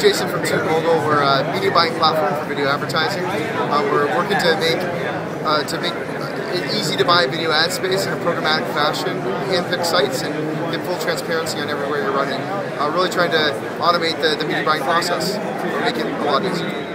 Jason from TubeMogul. We're a media buying platform for video advertising. Uh, we're working to make uh, to make it easy to buy video ad space in a programmatic fashion, handpick sites, and get full transparency on everywhere you're running. Uh, really trying to automate the, the media buying process, make it a lot easier.